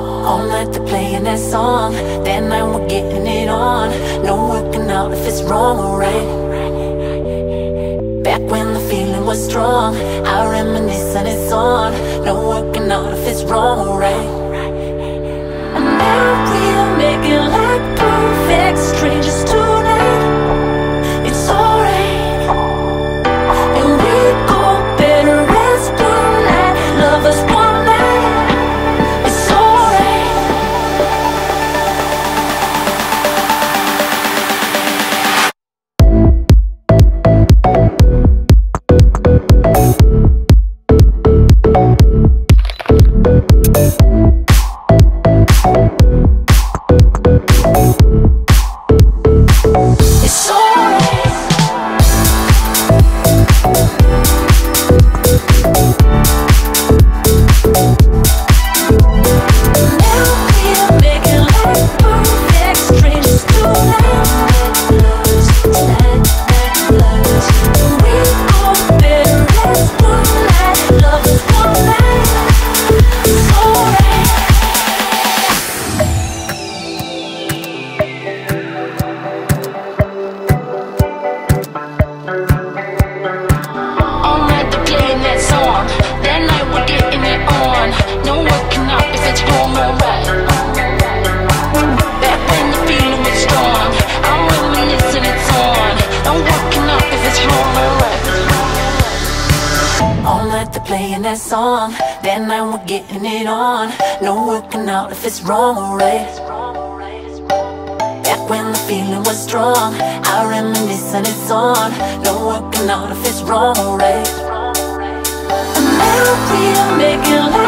All night they're playing that song. That night we're getting it on. No working out if it's wrong or right. Back when the feeling was strong, I reminisce They're playing that song. That night we're getting it on. No working out if it's wrong or right. Back when the feeling was strong, I reminisce and it's on. No working out if it's wrong or right. Now we're making